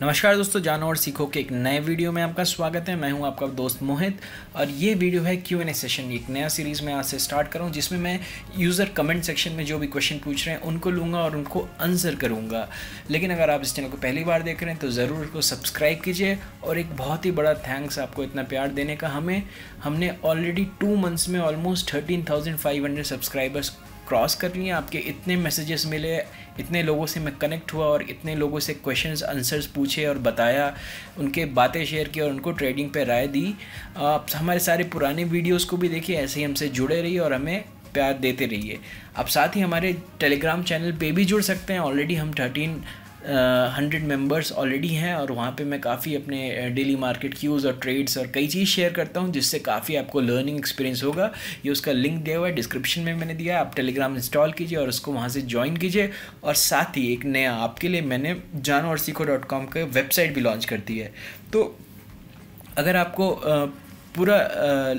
नमस्कार दोस्तों, जानो और सीखो के एक नए वीडियो में आपका स्वागत है। मैं हूँ आपका दोस्त मोहित और ये वीडियो है क्यू एन ए सेशन एक नया सीरीज़ में आज से स्टार्ट करूँ, जिसमें मैं यूज़र कमेंट सेक्शन में जो भी क्वेश्चन पूछ रहे हैं, उनको लूँगा और उनको आंसर करूँगा। लेकिन अगर आप इस चैनल को पहली बार देख रहे हैं तो ज़रूर उसको सब्सक्राइब कीजिए और एक बहुत ही बड़ा थैंक्स आपको इतना प्यार देने का। हमें, हमने ऑलरेडी टू मंथ्स में almost thirteen thousand five hundred subscribers cross कर लिए आपके इतने मैसेजेस मिले इतने लोगों से मैं कनेक्ट हुआ और इतने लोगों से क्वेश्चंस आंसर्स पूछे और बताया, उनके बातें शेयर की और उनको ट्रेडिंग पे राय दी। आप हमारे सारे पुराने वीडियोस को भी देखिए, ऐसे ही हमसे जुड़े रहिए और हमें प्यार देते रहिए। आप साथ ही हमारे टेलीग्राम चैनल पे भी जुड़ सकते हैं। ऑलरेडी हम थर्टीन हंड्रेड मेंबर्स ऑलरेडी हैं और वहाँ पे मैं काफ़ी अपने डेली मार्केट क्यूज़ और ट्रेड्स और कई चीज़ शेयर करता हूँ जिससे काफ़ी आपको लर्निंग एक्सपीरियंस होगा। ये उसका लिंक दिया हुआ है डिस्क्रिप्शन में मैंने दिया आप टेलीग्राम इंस्टॉल कीजिए और उसको वहाँ से ज्वाइन कीजिए। और साथ ही एक नया आपके लिए मैंने जानो और सीखो डॉट कॉम का वेबसाइट भी लॉन्च कर दी है। तो अगर आपको पूरा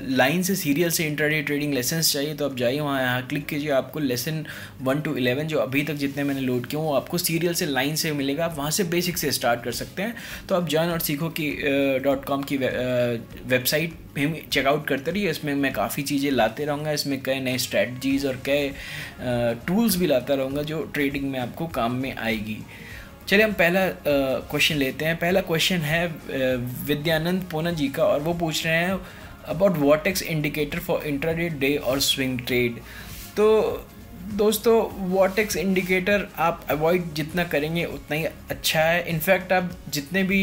लाइन से सीरियल से इंटरडे ट्रेडिंग लेसन्स चाहिए तो आप जाइए वहाँ, यहाँ क्लिक कीजिए, आपको लेसन वन टू इलेवन जो अभी तक जितने मैंने लोड किए वो आपको सीरियल से लाइन से मिलेगा। आप वहाँ से बेसिक से स्टार्ट कर सकते हैं। तो आप जान और सीखो की डॉट कॉम की वेबसाइट हम चेकआउट करते रहिए। इसमें मैं काफ़ी चीज़ें लाते रहूँगा। इसमें कई नए स्ट्रेटजीज़ और कई टूल्स भी लाता रहूँगा, जो ट्रेडिंग में आपको काम में आएगी। चलिए हम पहला क्वेश्चन लेते हैं। पहला क्वेश्चन है विद्यानंद पोना जी का और वो पूछ रहे हैं about vortex indicator for intraday day और स्विंग ट्रेड तो दोस्तों वॉटेक्स इंडिकेटर आप अवॉइड जितना करेंगे उतना ही अच्छा है। इनफैक्ट आप जितने भी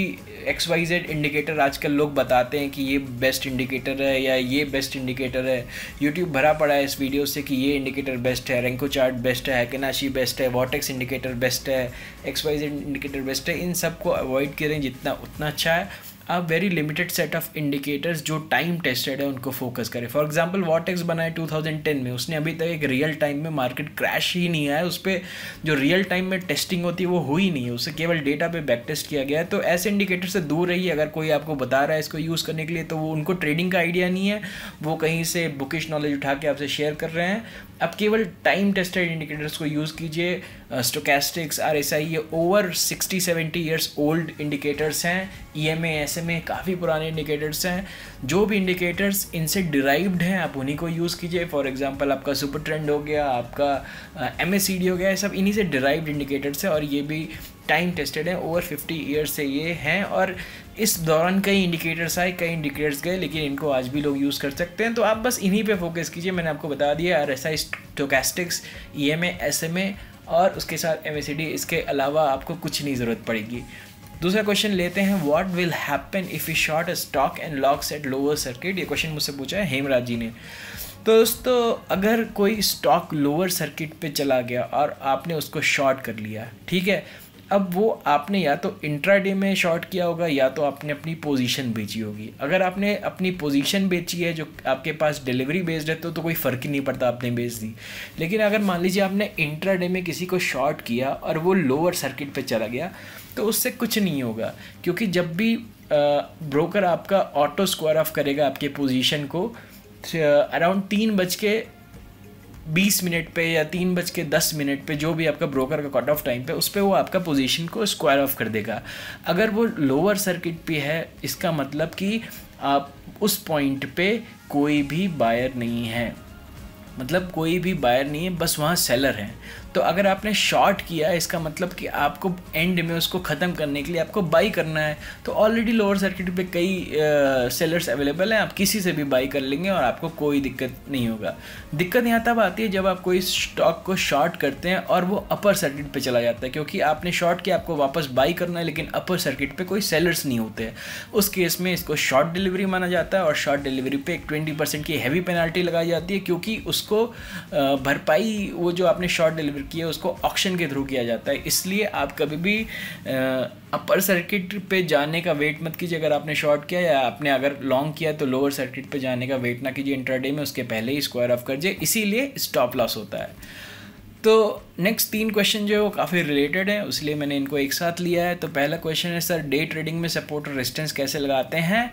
एक्स वाई जेड इंडिकेटर आजकल लोग बताते हैं कि ये बेस्ट इंडिकेटर है या ये बेस्ट इंडिकेटर है यूट्यूब भरा पड़ा है इस वीडियो से कि ये इंडिकेटर बेस्ट है रेंको चार्ट बेस्ट है केनाशी बेस्ट है वॉटेक्स इंडिकेटर बेस्ट है X Y Z indicator best है। इन सबको अवॉइड करें जितना, उतना अच्छा है। आप very limited set of indicators जो टाइम टेस्टेड है उनको फोकस करें। फॉर एग्जांपल वॉटेक्स बनाए 2010 में, उसने अभी तक एक रियल टाइम में मार्केट क्रैश ही नहीं आया। उस पर जो रियल टाइम में टेस्टिंग होती है, वो हुई नहीं है। उसे केवल डेटा पे बैक टेस्ट किया गया है। तो ऐसे इंडिकेटर से दूर रहिए। अगर कोई आपको बता रहा है इसको यूज़ करने के लिए तो वो उनको ट्रेडिंग का आइडिया नहीं है। वो कहीं से बुकिश नॉलेज उठा के आपसे शेयर कर रहे हैं। आप केवल टाइम टेस्टेड इंडिकेटर्स को यूज़ कीजिए। स्टोकेस्टिक्स आर एस आई ये over sixty seventy years old indicators हैं। E M S M A काफ़ी पुराने इंडिकेटर्स हैं। जो भी इंडिकेटर्स इनसे डिराइव्ड हैं, आप उन्हीं को यूज़ कीजिए। फॉर एग्जांपल आपका सुपर ट्रेंड हो गया, आपका एम एस हो गया सब इन्हीं से डिराइव्ड इंडिकेटर्स हैं और ये भी टाइम टेस्टेड है। ओवर फिफ्टी ईयर्स से ये हैं और इस दौरान कई इंडिकेटर्स आए, कई इंडिकेटर्स गए, लेकिन इनको आज भी लोग यूज़ कर सकते हैं। तो आप बस इन्हीं पे फोकस कीजिए। मैंने आपको बता दिया R S I stochastics E M A S M A और उसके साथ एम इसके अलावा आपको कुछ नहीं ज़रूरत पड़ेगी। दूसरा क्वेश्चन लेते हैं what will happen if you short a stock and locks at lower circuit ये क्वेश्चन मुझसे पूछा है हेमराज जी ने। तो दोस्तों, अगर कोई स्टॉक लोअर सर्किट पे चला गया और आपने उसको शॉर्ट कर लिया, ठीक है? अब वो आपने या तो इंट्राडे में शॉर्ट किया होगा या तो आपने अपनी पोजीशन बेची होगी। अगर आपने अपनी पोजीशन बेची है जो आपके पास डिलीवरी बेस्ड है तो तो कोई फ़र्क ही नहीं पड़ता आपने बेच दी। लेकिन अगर मान लीजिए आपने इंट्राडे में किसी को शॉर्ट किया और वो लोअर सर्किट पे चला गया तो उससे कुछ नहीं होगा। क्योंकि जब भी ब्रोकर आपका ऑटो स्क्वायर ऑफ़ करेगा आपके पोजीशन को अराउंड तीन बज के बीस मिनट पे या तीन बज के दस मिनट पे जो भी आपका ब्रोकर का कट ऑफ़ टाइम पे, उस पर वो आपका पोजीशन को स्क्वायर ऑफ़ कर देगा। अगर वो लोअर सर्किट पे है, इसका मतलब कि आप उस पॉइंट पे कोई भी बायर नहीं है। मतलब कोई भी बायर नहीं है, बस वहाँ सेलर हैं। तो अगर आपने शॉर्ट किया इसका मतलब कि आपको एंड में उसको ख़त्म करने के लिए आपको बाई करना है तो ऑलरेडी लोअर सर्किट पे कई सेलर्स अवेलेबल हैं, आप किसी से भी बाई कर लेंगे और आपको कोई दिक्कत नहीं होगा। दिक्कत यहाँ तब आती है जब आप कोई स्टॉक को शॉर्ट करते हैं और वो अपर सर्किट पर चला जाता है, क्योंकि आपने शॉर्ट किया, आपको वापस बाई करना है, लेकिन अपर सर्किट पर कोई सेलर्स नहीं होते उस केस में इसको शॉर्ट डिलीवरी माना जाता है और शॉर्ट डिलीवरी पर एक ट्वेंटी की हैवी पेनाल्टी लगाई जाती है, क्योंकि उसको भरपाई, वो जो आपने शॉर्ट डिलीवरी की है, उसको ऑक्शन के थ्रू किया जाता है। इसलिए आप कभी भी अपर सर्किट पे जाने का वेट मत कीजिए। अगर आपने शॉर्ट किया या आपने अगर लॉन्ग किया तो लोअर सर्किट पे जाने का वेट ना कीजिए। इंटरडे में उसके पहले ही स्क्वायर ऑफ़ कर जाए इसीलिए स्टॉप लॉस होता है। तो नेक्स्ट तीन क्वेश्चन जो है, वो काफ़ी रिलेटेड है। इसलिए मैंने इनको एक साथ लिया है। तो पहला क्वेश्चन है, सर डे ट्रेडिंग में सपोर्ट और रेजिस्टेंस कैसे लगाते हैं?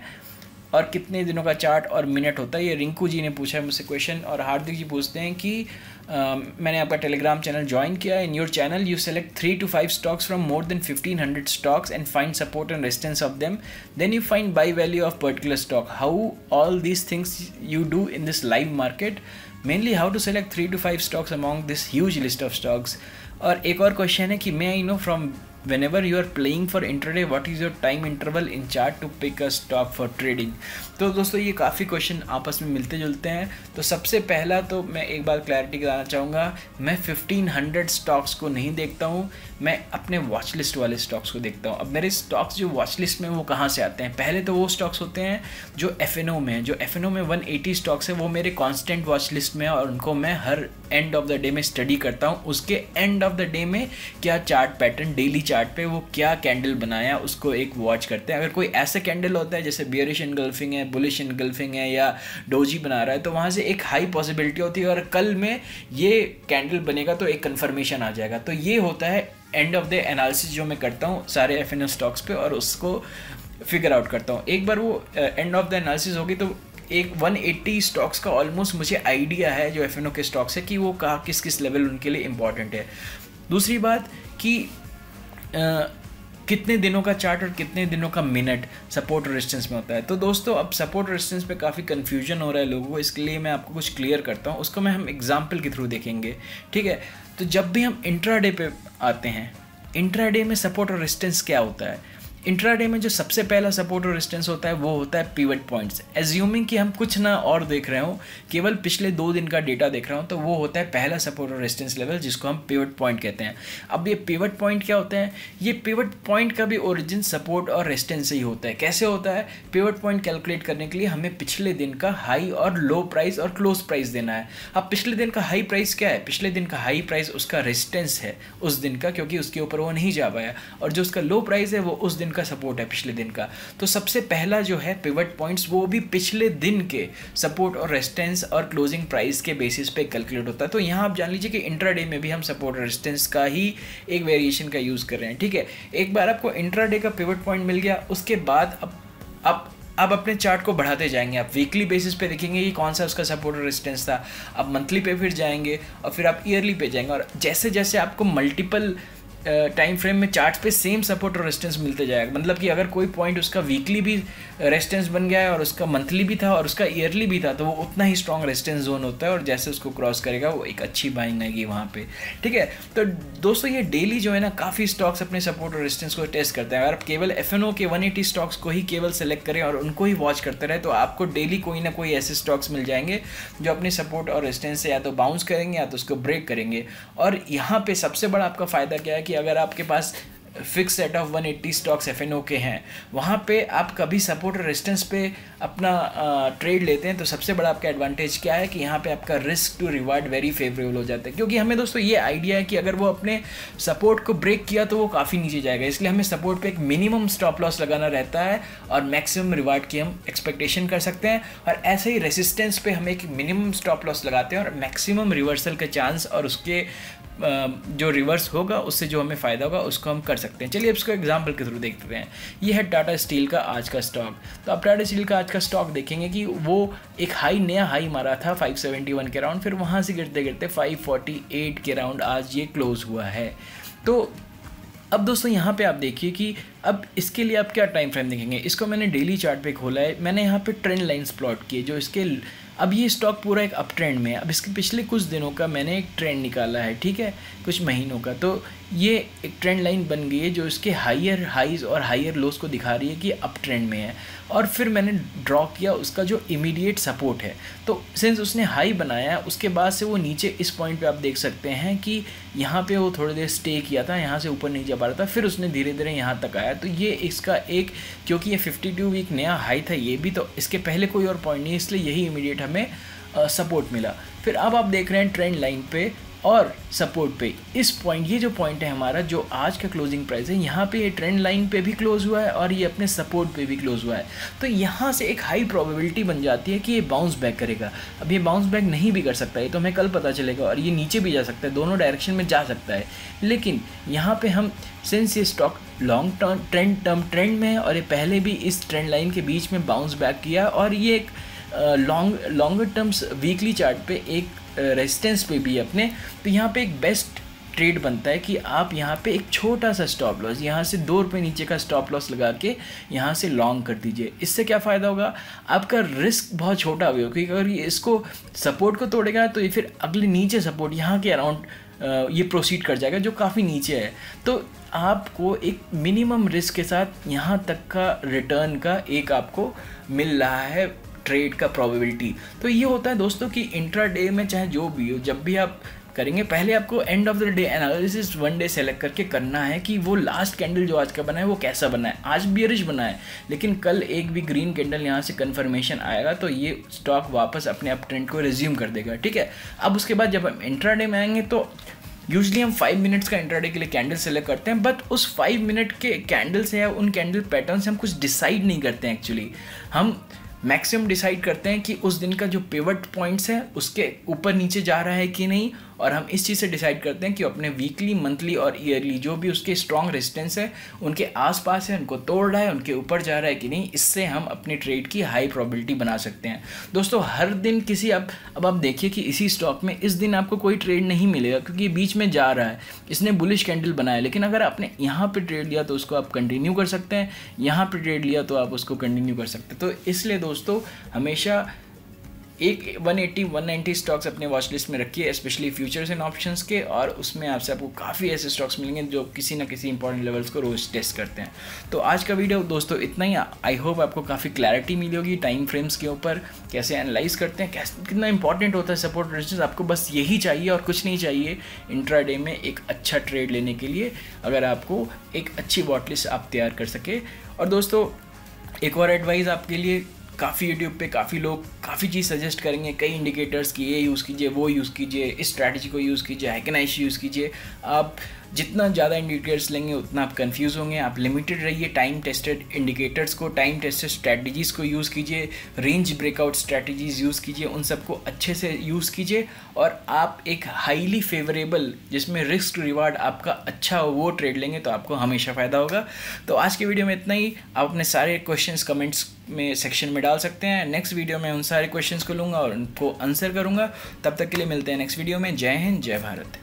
और कितने दिनों का चार्ट और मिनट होता है ये रिंकू जी ने पूछा है मुझसे क्वेश्चन और हार्दिक जी पूछते हैं कि Uh, मैंने आपका टेलीग्राम चैनल ज्वाइन किया in your channel you select three to five stocks from more than fifteen hundred stocks and find support and resistance of them then you find by value of particular stock how all these things you do in this live market mainly how to select three to five stocks among this huge list of stocks और एक और question है कि मैं I know from whenever you are playing for intraday, what is your time interval in chart to pick a stock for trading? तो दोस्तों, ये काफ़ी क्वेश्चन आपस में मिलते जुलते हैं। तो सबसे पहला तो मैं एक बार क्लैरिटी कराना चाहूँगा। मैं 1500 स्टॉक्स को नहीं देखता हूँ। मैं अपने वॉच लिस्ट वाले स्टॉक्स को देखता हूँ। अब मेरे स्टॉक्स जो वॉच लिस्ट में वो कहाँ से आते हैं? पहले तो वो स्टॉक्स होते हैं जो एफ़ में हैं। जो एफ़ में 180 स्टॉक्स है, वो मेरे कॉन्स्टेंट वॉच लिस्ट में है और उनको मैं हर एंड ऑफ़ द डे में स्टडी करता हूँ। उसके एंड ऑफ़ द डे में क्या चार्ट पैटर्न डेली चार्ट पे वो क्या कैंडल बनाया, उसको एक वॉच करते हैं। अगर कोई ऐसा कैंडल होता है, जैसे बियरिश इनगल्फिंग है बुलिश इनगल्फिंग है या डोजी बना रहा है तो वहाँ से एक हाई पॉसिबिलिटी होती है और कल में ये कैंडल बनेगा तो एक कन्फर्मेशन आ जाएगा। तो ये होता है एंड ऑफ़ द एनालिसिस जो मैं करता हूँ सारे एफ़ स्टॉक्स पे और उसको फिगर आउट करता हूँ। एक बार वो एंड ऑफ़ द एनालिसिस होगी तो एक 180 स्टॉक्स का ऑलमोस्ट मुझे आइडिया है जो एफएनओ के स्टॉक्स है कि वो कहाँ किस किस लेवल उनके लिए इंपॉर्टेंट है। दूसरी बात कि आ, कितने दिनों का चार्ट और कितने दिनों का मिनट सपोर्ट रेजिस्टेंस में होता है। तो दोस्तों अब सपोर्ट रेजिस्टेंस पे काफ़ी कन्फ्यूज़न हो रहा है लोगों को इसके लिए मैं आपको कुछ क्लियर करता हूँ। उसको मैं हम एग्ज़ाम्पल के थ्रू देखेंगे ठीक है? तो जब भी हम इंट्राडे पे आते हैं इंट्राडे में सपोर्ट और रेजिस्टेंस क्या होता है? इंट्राडे में जो सबसे पहला सपोर्ट और रेजिस्टेंस होता है, वो होता है पिवट पॉइंट्स एज्यूमिंग कि हम कुछ ना और देख रहे हो, केवल पिछले दो दिन का डेटा देख रहा हूँ तो वो होता है पहला सपोर्ट और रेजिस्टेंस लेवल जिसको हम पिवट पॉइंट कहते हैं. अब ये पिवट पॉइंट क्या होता है? ये पिवट पॉइंट का भी ओरिजिन सपोर्ट और रेजिस्टेंस से ही होता है. कैसे होता है? पिवट पॉइंट कैलकुलेट करने के लिए हमें पिछले दिन का हाई और लो प्राइस और क्लोज प्राइस देना है. अब पिछले दिन का हाई प्राइस क्या है? पिछले दिन का हाई प्राइस उसका रेजिस्टेंस है उस दिन का, क्योंकि उसके ऊपर वो नहीं जा पाया. और जो उसका लो प्राइस है, वो उस दिन का सपोर्ट है पिछले दिन का। तो सबसे पहला जो है पिवट पॉइंट्स वो भी पिछले दिन के सपोर्ट और रेजिस्टेंस और क्लोजिंग प्राइस के बेसिस पे कैलकुलेट होता है। तो यहाँ आप जान लीजिए कि इंट्राडे में भी हम सपोर्ट रेजिस्टेंस का ही एक वेरिएशन का यूज़ कर रहे हैं, ठीक है? एक बार आपको इंट्राडे का पिवट पॉइंट मिल गया, उसके बाद अब अब अब अपने चार्ट को बढ़ाते जाएँगे। आप वीकली बेसिस पे देखेंगे कि कौन सा उसका सपोर्ट और रेजिस्टेंस था। अब मंथली पे फिर जाएँगे और फिर आप ईयरली पे जाएँगे। और जैसे जैसे आपको मल्टीपल टाइम फ्रेम में चार्ट पे सेम सपोर्ट और रेजिस्टेंस मिलते जाएगा। मतलब कि अगर कोई पॉइंट उसका वीकली भी रेजिस्टेंस बन गया है और उसका मंथली भी था और उसका ईयरली भी था तो वो उतना ही स्ट्रॉन्ग रेजिस्टेंस जोन होता है और जैसे उसको क्रॉस करेगा, वो एक अच्छी बाइंग आएगी वहाँ पे। ठीक है? तो दोस्तों, ये डेली जो है ना, काफ़ी स्टॉक्स अपने सपोर्ट और रेजिस्टेंस को टेस्ट करते हैं। अगर आप केवल एफएनओ के वन स्टॉक्स को ही केवल सेलेक्ट करें और उनको ही वॉच करते रहे तो आपको डेली कोई ना कोई ऐसे स्टॉक्स मिल जाएँगे जो अपने सपोर्ट और रेजिस्टेंस से या तो बाउंस करेंगे या तो उसको ब्रेक करेंगे। और यहाँ पे सबसे बड़ा आपका फ़ायदा क्या है कि अगर आपके पास fix set of 180 stocks F के हैं, वहाँ पे आप कभी सपोर्ट और रेजिस्टेंस पे अपना ट्रेड लेते हैं तो सबसे बड़ा आपका एडवांटेज क्या है कि यहाँ पे आपका risk to reward very favourable हो जाता है। क्योंकि हमें दोस्तों ये आइडिया है कि अगर वो अपने सपोर्ट को ब्रेक किया तो वो काफ़ी नीचे जाएगा। इसलिए हमें सपोर्ट पे एक मिनिमम स्टॉप लॉस लगाना रहता है और मैक्सिमम रिवार्ड की हम एक्सपेक्टेशन कर सकते हैं। और ऐसे ही रेसिस्टेंस पे हम एक मिनिमम स्टॉप लॉस लगाते हैं और मैक्सिमम रिवर्सल का चांस और उसके जो रिवर्स होगा, उससे जो हमें फ़ायदा होगा, उसको हम कर सकते हैं। चलिए इसको एग्ज़ाम्पल के थ्रू देखते हैं। ये है टाटा स्टील का आज का स्टॉक तो आप टाटा स्टील का आज का स्टॉक देखेंगे कि वो एक हाई नया हाई मारा था 571 के राउंड फिर वहाँ से गिरते गिरते 548 के राउंड आज ये क्लोज हुआ है। तो अब दोस्तों, यहाँ पे आप देखिए कि अब इसके लिए आप क्या टाइम फ्रेम देखेंगे? इसको मैंने डेली चार्ट पे खोला है। मैंने यहाँ पे ट्रेंड लाइंस प्लॉट किए, जो इसके अब ये स्टॉक पूरा एक अप ट्रेंड में है। अब इसके पिछले कुछ दिनों का मैंने एक ट्रेंड निकाला है, ठीक है? कुछ महीनों का। तो ये एक ट्रेंड लाइन बन गई है जो इसके हाइयर हाइज और हाइयर लोस को दिखा रही है कि अप ट्रेंड में है। और फिर मैंने ड्रॉ किया उसका जो इमीडिएट सपोर्ट है। तो सिंस उसने हाई बनाया, उसके बाद से वो नीचे इस पॉइंट पे आप देख सकते हैं कि यहाँ पे वो थोड़ी देर स्टे किया था, यहाँ से ऊपर नहीं जा पा रहा था, फिर उसने धीरे धीरे यहाँ तक आया। तो ये इसका एक, क्योंकि ये 52 वीक नया हाई था ये भी तो इसके पहले कोई और पॉइंट नहीं, इसलिए यही इमीडिएट हमें सपोर्ट मिला। फिर अब आप देख रहे हैं ट्रेंड लाइन पे और सपोर्ट पे। इस पॉइंट ये जो पॉइंट है हमारा, जो आज का क्लोजिंग प्राइस है, यहाँ पे ये ट्रेंड लाइन पे भी क्लोज हुआ है और ये अपने सपोर्ट पे भी क्लोज हुआ है। तो यहाँ से एक हाई प्रोबेबिलिटी बन जाती है कि ये बाउंस बैक करेगा। अब ये बाउंस बैक नहीं भी कर सकता है तो हमें कल पता चलेगा और ये नीचे भी जा सकता है, दोनों डायरेक्शन में जा सकता है। लेकिन यहाँ पर हम सिंस ये stock long term trend term trend में है और ये पहले भी इस ट्रेंड लाइन के बीच में बाउंस बैक किया और ये एक long longer terms weekly chart पे एक रेजिस्टेंस पे भी अपने तो यहाँ पे एक बेस्ट ट्रेड बनता है कि आप यहाँ पे एक छोटा सा स्टॉप लॉस, यहाँ से दो रुपये नीचे का स्टॉप लॉस लगा के यहाँ से लॉन्ग कर दीजिए। इससे क्या फ़ायदा होगा? आपका रिस्क बहुत छोटा होगा क्योंकि अगर ये इसको सपोर्ट को तोड़ेगा तो ये फिर अगले नीचे सपोर्ट यहाँ के अराउंड ये प्रोसीड कर जाएगा, जो काफ़ी नीचे है। तो आपको एक मिनिमम रिस्क के साथ यहाँ तक का रिटर्न का एक आपको मिल रहा है। ट्रेड का प्रोबेबिलिटी तो ये होता है दोस्तों कि इंट्रा डे में चाहे जो भी हो, जब भी आप करेंगे, पहले आपको end of the day analysis one day select करके करना है कि वो लास्ट कैंडल जो आज का बना है, वो कैसा बना है। आज बियरिश बना है, लेकिन कल एक भी ग्रीन कैंडल यहाँ से कन्फर्मेशन आएगा तो ये स्टॉक वापस अपने अप ट्रेंड को रिज्यूम कर देगा, ठीक है? अब उसके बाद जब हम इंट्रा डे में आएँगे तो यूजली हम फाइव मिनट्स का इंट्राडे के लिए कैंडल सेलेक्ट करते हैं बट उस फाइव मिनट के कैंडल से या उन कैंडल पैटर्न से हम कुछ डिसाइड नहीं करते हैं एक्चुअली हम मैक्सिमम डिसाइड करते हैं कि उस दिन का जो पेवट पॉइंट्स है, उसके ऊपर नीचे जा रहा है कि नहीं और हम इस चीज़ से डिसाइड करते हैं कि अपने वीकली मंथली और ईयरली जो भी उसके स्ट्रॉन्ग रेजिस्टेंस है, उनके आसपास है, उनको तोड़ रहा है, उनके ऊपर जा रहा है कि नहीं, इससे हम अपनी ट्रेड की हाई प्रॉबिलिटी बना सकते हैं। दोस्तों, हर दिन किसी, अब अब आप देखिए कि इसी स्टॉक में इस दिन आपको कोई ट्रेड नहीं मिलेगा, क्योंकि बीच में जा रहा है। इसने बुलिश कैंडल बनाया, लेकिन अगर आपने यहाँ पर ट्रेड लिया तो उसको आप कंटिन्यू कर सकते हैं। यहाँ पर ट्रेड लिया तो आप उसको कंटिन्यू कर सकते हैं। तो इसलिए दोस्तों, हमेशा एक 180 190 स्टॉक्स अपने वॉच लिस्ट में रखिए स्पेशली फ्यूचर्स एंड ऑप्शंस के, और उसमें आपसे आपको काफ़ी ऐसे स्टॉक्स मिलेंगे जो किसी ना किसी इंपॉर्टेंट लेवल्स को रोज़ टेस्ट करते हैं। तो आज का वीडियो दोस्तों इतना ही। आई होप आपको काफ़ी क्लैरिटी मिली होगी टाइम फ्रेम्स के ऊपर, कैसे एनालाइज करते हैं, कैसे कितना इंपॉर्टेंट होता है सपोर्ट रेजिस्टेंस आपको बस यही चाहिए और कुछ नहीं चाहिए इंट्रा में एक अच्छा ट्रेड लेने के लिए, अगर आपको एक अच्छी वॉट लिस्ट आप तैयार कर सके। और दोस्तों, एक और एडवाइस आपके लिए काफ़ी यूट्यूब पे काफ़ी लोग काफ़ी चीज़ सजेस्ट करेंगे, कई इंडिकेटर्स की, ये यूज़ कीजिए, वो यूज़ कीजिए, इस स्ट्रैटेजी को यूज़ कीजिए हैकनाइश यूज़ कीजिए। आप जितना ज़्यादा इंडिकेटर्स लेंगे, उतना आप कंफ्यूज होंगे। आप लिमिटेड रहिए टाइम टेस्टेड इंडिकेटर्स को टाइम टेस्टेड स्ट्रैटेजीज़ को यूज़ कीजिए रेंज ब्रेकआउट स्ट्रैटेजीज़ यूज़ कीजिए, उन सबको अच्छे से यूज़ कीजिए और आप एक हाईली फेवरेबल जिसमें रिस्क रिवार्ड आपका अच्छा हो, वो ट्रेड लेंगे तो आपको हमेशा फ़ायदा होगा। तो आज के वीडियो में इतना ही। आप अपने सारे क्वेश्चंस कमेंट्स में सेक्शन में डाल सकते हैं। नेक्स्ट वीडियो में उन सारे क्वेश्चंस को लूँगा और उनको आंसर करूँगा। तब तक के लिए मिलते हैं नेक्स्ट वीडियो में। जय हिंद, जय भारत।